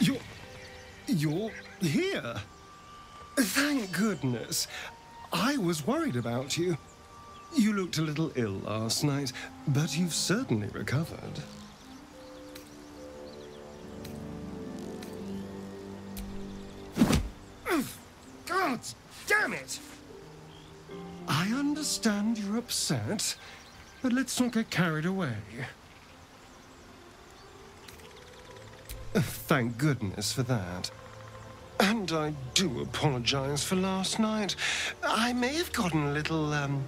You're. You're here. Thank goodness. I was worried about you. You looked a little ill last night, but you've certainly recovered. God damn it! I understand you're upset, but let's not get carried away. Thank goodness for that. And I do apologize for last night. I may have gotten a little, um,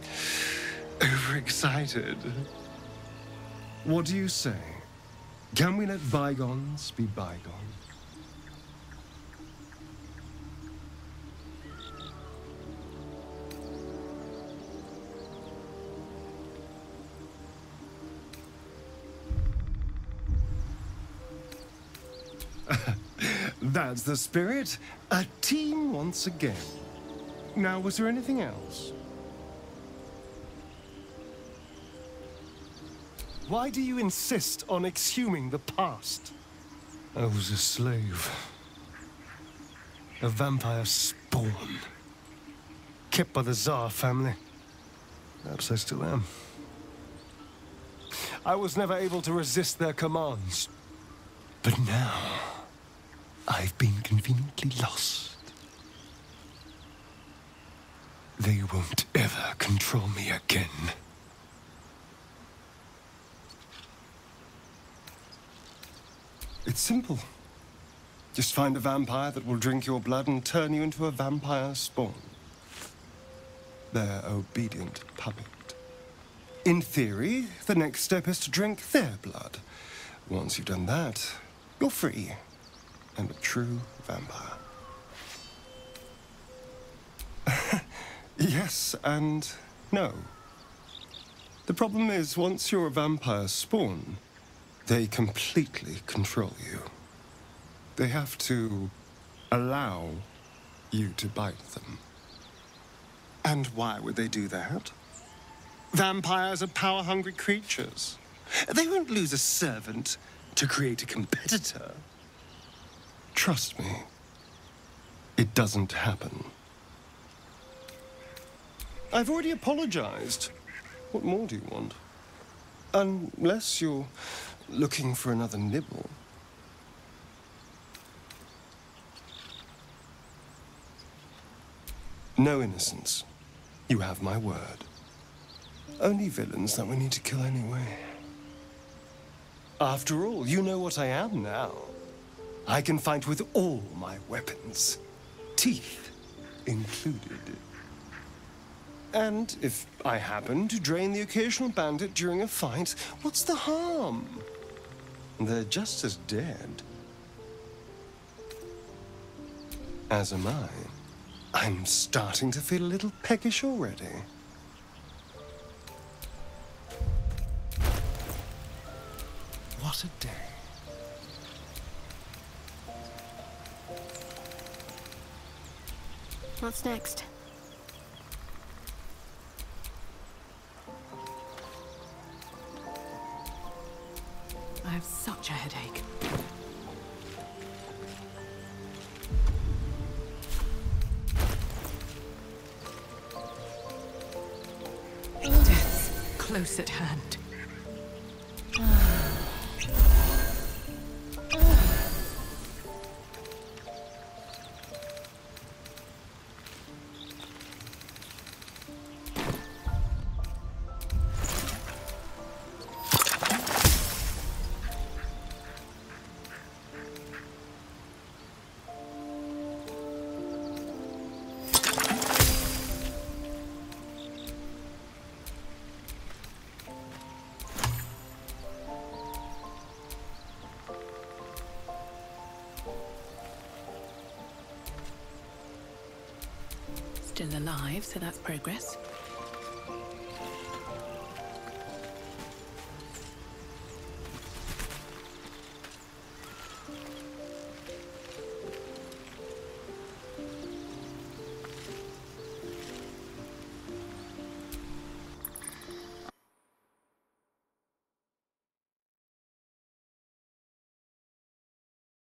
overexcited. What do you say? Can we let bygones be bygones? That's the spirit. A team once again. Now, was there anything else? Why do you insist on exhuming the past? I was a slave. A vampire spawn. Kept by the Szarr family. Perhaps I still am. I was never able to resist their commands. But now, I've been conveniently lost. They won't ever control me again. It's simple. Just find a vampire that will drink your blood and turn you into a vampire spawn. Their obedient puppet. In theory, the next step is to drink their blood. Once you've done that, you're free and a true vampire. yes and no. The problem is, once you're a vampire spawn, they completely control you. They have to allow you to bite them. And why would they do that? Vampires are power-hungry creatures. They won't lose a servant to create a competitor. Trust me, it doesn't happen. I've already apologized. What more do you want? Unless you're looking for another nibble. No innocents. You have my word. Only villains that we need to kill anyway. After all, you know what I am now. I can fight with all my weapons, teeth included. And if I happen to drain the occasional bandit during a fight, what's the harm? They're just as dead. As am I. I'm starting to feel a little peckish already. What a day. What's next? I have such a headache. Death's close at hand. Still alive, so that's progress.